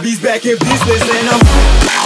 Bobby's back in business and I'm